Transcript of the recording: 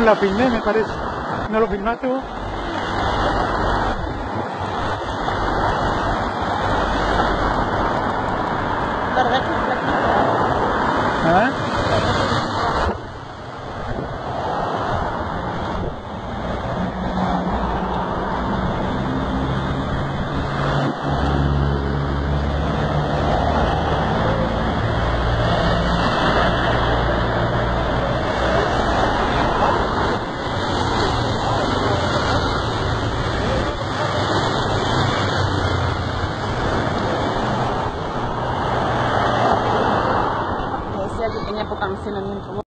la filmé, me parece. ¿No lo filmaste vos? ¿Verdad niya po kami sinunod po.